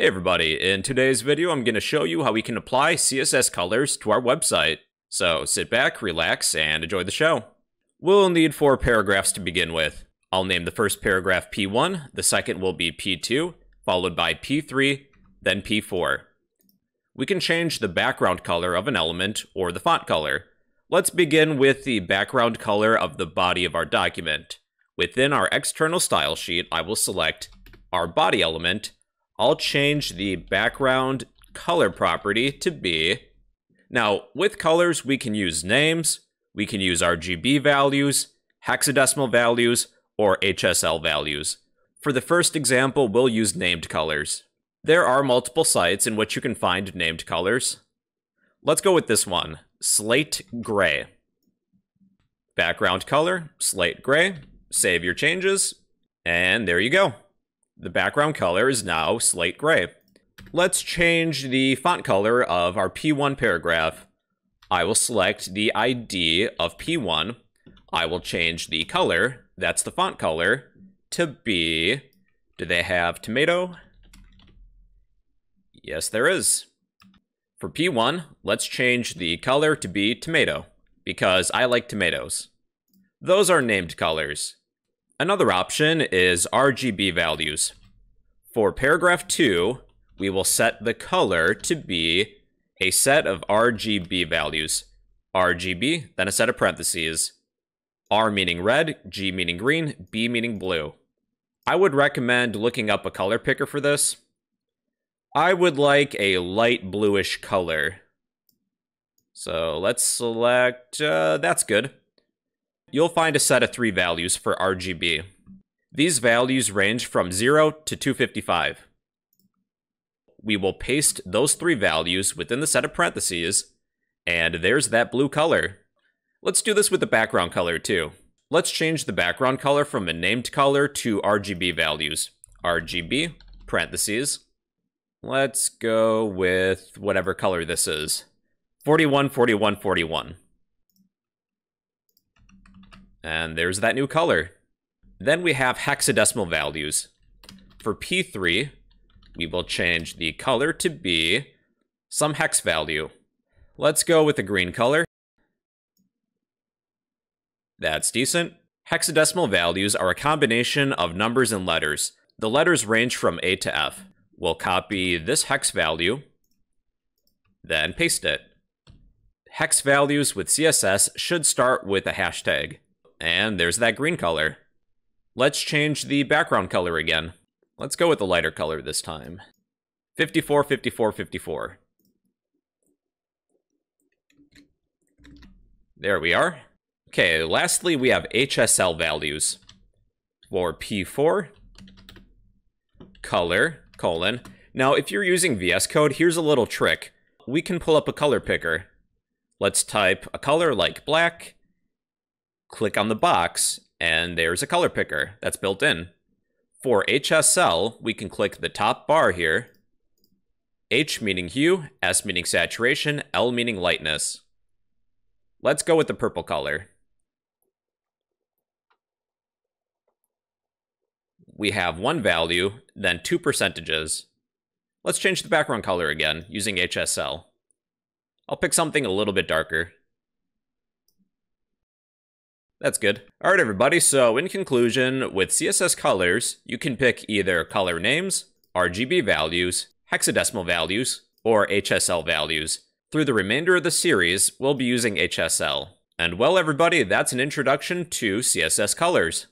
Hey everybody, in today's video I'm going to show you how we can apply CSS colors to our website. So sit back, relax, and enjoy the show. We'll need four paragraphs to begin with. I'll name the first paragraph P1, the second will be P2, followed by P3, then P4. We can change the background color of an element or the font color. Let's begin with the background color of the body of our document. Within our external style sheet, I will select our body element I'll change the background color property to be. Now, with colors, we can use names, we can use RGB values, hexadecimal values, or HSL values. For the first example, we'll use named colors. There are multiple sites in which you can find named colors. Let's go with this one, Slate Gray. Background color, Slate Gray. Save your changes, and there you go. The background color is now slate gray. Let's change the font color of our P1 paragraph. I will select the ID of P1. I will change the color, that's the font color, to be, do they have tomato? Yes, there is. For P1, let's change the color to be tomato, because I like tomatoes. Those are named colors. Another option is RGB values. For paragraph 2, we will set the color to be a set of RGB values. RGB, then a set of parentheses. R meaning red, G meaning green, B meaning blue. I would recommend looking up a color picker for this. I would like a light bluish color. So let's select, uh, that's good you'll find a set of three values for RGB. These values range from 0 to 255. We will paste those three values within the set of parentheses, and there's that blue color. Let's do this with the background color too. Let's change the background color from a named color to RGB values. RGB, parentheses. Let's go with whatever color this is. 41, 41, 41. And there's that new color. Then we have hexadecimal values. For P3, we will change the color to be some hex value. Let's go with the green color. That's decent. Hexadecimal values are a combination of numbers and letters. The letters range from A to F. We'll copy this hex value, then paste it. Hex values with CSS should start with a hashtag. And there's that green color. Let's change the background color again. Let's go with the lighter color this time. 54, 54, 54. There we are. Okay, lastly, we have HSL values. For P4, color, colon. Now, if you're using VS Code, here's a little trick. We can pull up a color picker. Let's type a color like black, click on the box, and there's a color picker that's built in. For HSL, we can click the top bar here, H meaning hue, S meaning saturation, L meaning lightness. Let's go with the purple color. We have one value, then two percentages. Let's change the background color again, using HSL. I'll pick something a little bit darker. That's good. All right, everybody. So in conclusion, with CSS colors, you can pick either color names, RGB values, hexadecimal values, or HSL values. Through the remainder of the series, we'll be using HSL. And well, everybody, that's an introduction to CSS colors.